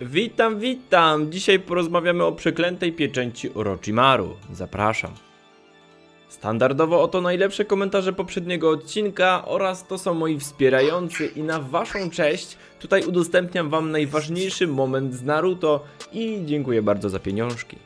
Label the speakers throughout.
Speaker 1: Witam, witam! Dzisiaj porozmawiamy o przeklętej pieczęci Orochimaru. Zapraszam. Standardowo oto najlepsze komentarze poprzedniego odcinka oraz to są moi wspierający i na waszą cześć tutaj udostępniam wam najważniejszy moment z Naruto i dziękuję bardzo za pieniążki.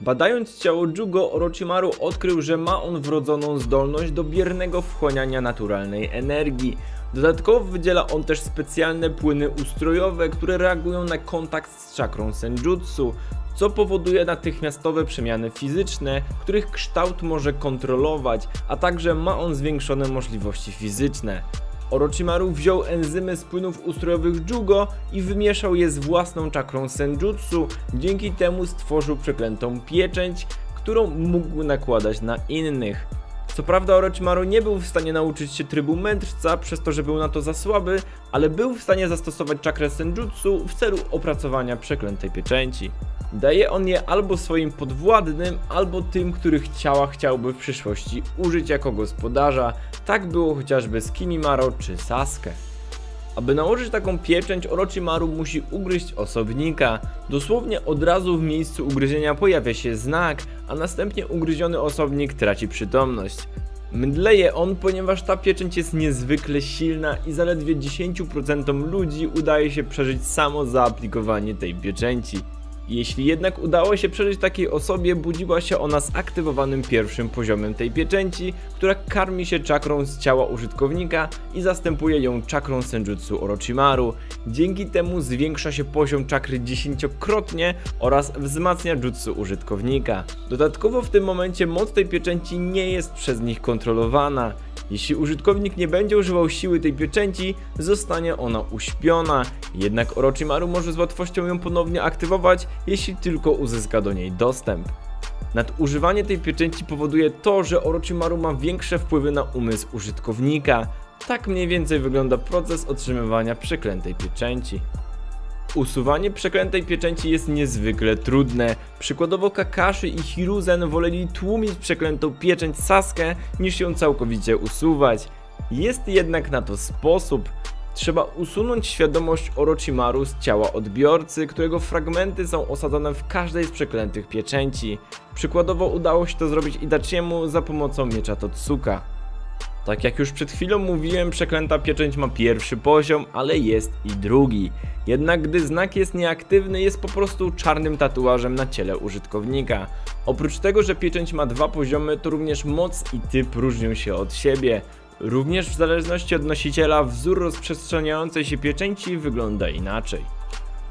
Speaker 1: Badając ciało Jugo, Orochimaru odkrył, że ma on wrodzoną zdolność do biernego wchłaniania naturalnej energii. Dodatkowo wydziela on też specjalne płyny ustrojowe, które reagują na kontakt z czakrą senjutsu, co powoduje natychmiastowe przemiany fizyczne, których kształt może kontrolować, a także ma on zwiększone możliwości fizyczne. Orochimaru wziął enzymy z płynów ustrojowych Jugo i wymieszał je z własną czakrą senjutsu, dzięki temu stworzył przeklętą pieczęć, którą mógł nakładać na innych. Co prawda Orochimaru nie był w stanie nauczyć się trybu mędrca przez to, że był na to za słaby, ale był w stanie zastosować czakrę senjutsu w celu opracowania przeklętej pieczęci. Daje on je albo swoim podwładnym, albo tym, których ciała chciałby w przyszłości użyć jako gospodarza. Tak było chociażby z Kimimaro czy Sasuke. Aby nałożyć taką pieczęć, Orochimaru musi ugryźć osobnika. Dosłownie od razu w miejscu ugryzienia pojawia się znak, a następnie ugryziony osobnik traci przytomność. Mdleje on, ponieważ ta pieczęć jest niezwykle silna i zaledwie 10% ludzi udaje się przeżyć samo zaaplikowanie tej pieczęci. Jeśli jednak udało się przeżyć takiej osobie, budziła się ona z aktywowanym pierwszym poziomem tej pieczęci, która karmi się czakrą z ciała użytkownika i zastępuje ją czakrą senjutsu Orochimaru. Dzięki temu zwiększa się poziom czakry dziesięciokrotnie oraz wzmacnia jutsu użytkownika. Dodatkowo w tym momencie moc tej pieczęci nie jest przez nich kontrolowana. Jeśli użytkownik nie będzie używał siły tej pieczęci, zostanie ona uśpiona. Jednak Orochimaru może z łatwością ją ponownie aktywować, jeśli tylko uzyska do niej dostęp. Nadużywanie tej pieczęci powoduje to, że Orochimaru ma większe wpływy na umysł użytkownika. Tak mniej więcej wygląda proces otrzymywania przeklętej pieczęci. Usuwanie przeklętej pieczęci jest niezwykle trudne. Przykładowo Kakashi i Hiruzen woleli tłumić przeklętą pieczęć Sasuke niż ją całkowicie usuwać. Jest jednak na to sposób. Trzeba usunąć świadomość Orochimaru z ciała odbiorcy, którego fragmenty są osadzone w każdej z przeklętych pieczęci. Przykładowo udało się to zrobić Idachiemu za pomocą miecza Totsuka. Tak jak już przed chwilą mówiłem, przeklęta pieczęć ma pierwszy poziom, ale jest i drugi. Jednak gdy znak jest nieaktywny, jest po prostu czarnym tatuażem na ciele użytkownika. Oprócz tego, że pieczęć ma dwa poziomy, to również moc i typ różnią się od siebie. Również w zależności od nosiciela wzór rozprzestrzeniającej się pieczęci wygląda inaczej.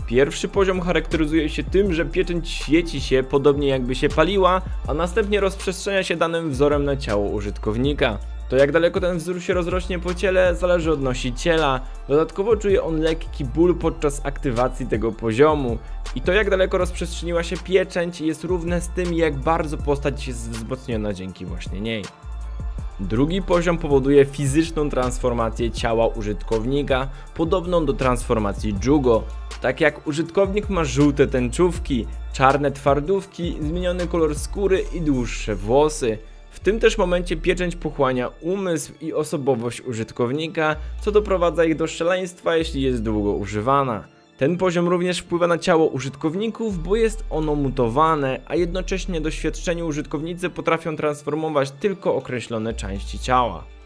Speaker 1: Pierwszy poziom charakteryzuje się tym, że pieczęć świeci się podobnie jakby się paliła, a następnie rozprzestrzenia się danym wzorem na ciało użytkownika. To jak daleko ten wzór się rozrośnie po ciele zależy od nosiciela. Dodatkowo czuje on lekki ból podczas aktywacji tego poziomu. I to jak daleko rozprzestrzeniła się pieczęć jest równe z tym jak bardzo postać jest wzmocniona dzięki właśnie niej. Drugi poziom powoduje fizyczną transformację ciała użytkownika, podobną do transformacji Jugo. Tak jak użytkownik ma żółte tęczówki, czarne twardówki, zmieniony kolor skóry i dłuższe włosy. W tym też momencie pieczęć pochłania umysł i osobowość użytkownika, co doprowadza ich do szaleństwa, jeśli jest długo używana. Ten poziom również wpływa na ciało użytkowników, bo jest ono mutowane, a jednocześnie doświadczeni użytkownicy potrafią transformować tylko określone części ciała.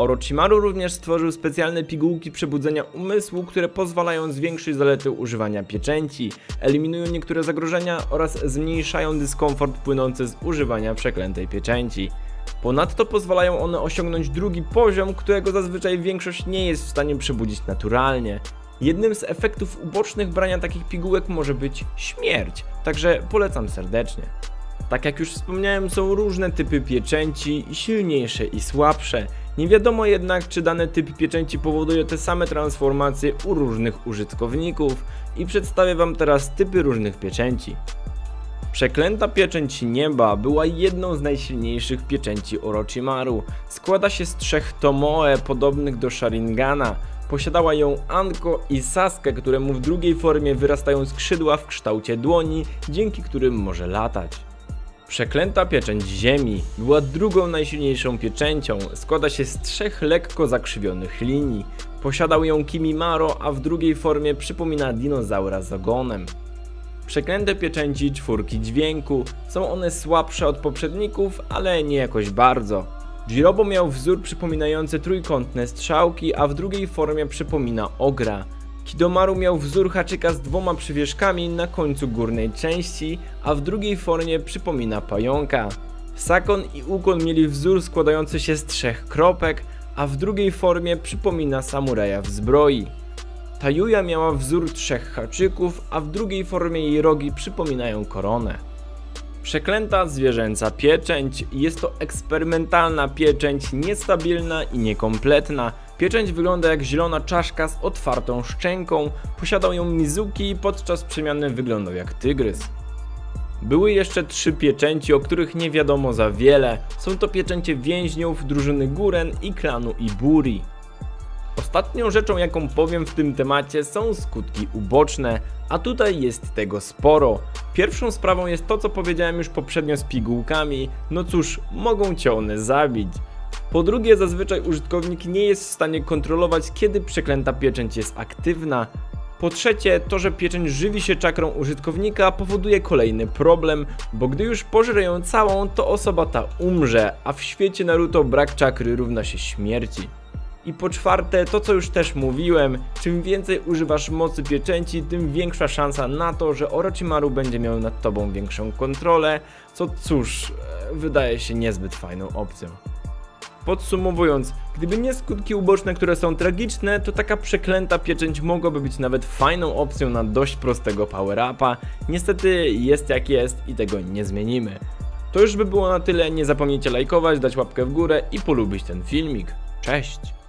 Speaker 1: Orochimaru również stworzył specjalne pigułki przebudzenia umysłu, które pozwalają zwiększyć zalety używania pieczęci, eliminują niektóre zagrożenia oraz zmniejszają dyskomfort płynący z używania przeklętej pieczęci. Ponadto pozwalają one osiągnąć drugi poziom, którego zazwyczaj większość nie jest w stanie przebudzić naturalnie. Jednym z efektów ubocznych brania takich pigułek może być śmierć, także polecam serdecznie. Tak jak już wspomniałem, są różne typy pieczęci, silniejsze i słabsze. Nie wiadomo jednak, czy dany typ pieczęci powoduje te same transformacje u różnych użytkowników i przedstawię Wam teraz typy różnych pieczęci. Przeklęta pieczęć nieba była jedną z najsilniejszych pieczęci Orochimaru. Składa się z trzech tomoe podobnych do Sharingana. Posiadała ją Anko i Sasuke, któremu w drugiej formie wyrastają skrzydła w kształcie dłoni, dzięki którym może latać. Przeklęta pieczęć Ziemi była drugą najsilniejszą pieczęcią. Składa się z trzech lekko zakrzywionych linii. Posiadał ją Kimimaro, a w drugiej formie przypomina dinozaura z ogonem. Przeklęte pieczęci czwórki dźwięku są one słabsze od poprzedników, ale nie jakoś bardzo. Jirobo miał wzór przypominający trójkątne strzałki, a w drugiej formie przypomina ogra. Kidomaru miał wzór haczyka z dwoma przywieszkami na końcu górnej części, a w drugiej formie przypomina pająka. Sakon i Ukon mieli wzór składający się z trzech kropek, a w drugiej formie przypomina samuraja w zbroi. Tajuja miała wzór trzech haczyków, a w drugiej formie jej rogi przypominają koronę. Przeklęta zwierzęca pieczęć jest to eksperymentalna pieczęć niestabilna i niekompletna. Pieczęć wygląda jak zielona czaszka z otwartą szczęką, posiadał ją Mizuki i podczas przemiany wyglądał jak tygrys. Były jeszcze trzy pieczęci, o których nie wiadomo za wiele. Są to pieczęcie więźniów drużyny Guren i klanu Iburi. Ostatnią rzeczą jaką powiem w tym temacie są skutki uboczne, a tutaj jest tego sporo. Pierwszą sprawą jest to co powiedziałem już poprzednio z pigułkami, no cóż, mogą cię one zabić. Po drugie, zazwyczaj użytkownik nie jest w stanie kontrolować, kiedy przeklęta pieczęć jest aktywna. Po trzecie, to, że pieczęć żywi się czakrą użytkownika powoduje kolejny problem, bo gdy już pożre ją całą, to osoba ta umrze, a w świecie Naruto brak czakry równa się śmierci. I po czwarte, to co już też mówiłem, czym więcej używasz mocy pieczęci, tym większa szansa na to, że Orochimaru będzie miał nad tobą większą kontrolę, co cóż, e, wydaje się niezbyt fajną opcją. Podsumowując, gdyby nie skutki uboczne, które są tragiczne, to taka przeklęta pieczęć mogłaby być nawet fajną opcją na dość prostego power-upa. Niestety jest jak jest i tego nie zmienimy. To już by było na tyle, nie zapomnijcie lajkować, dać łapkę w górę i polubić ten filmik. Cześć!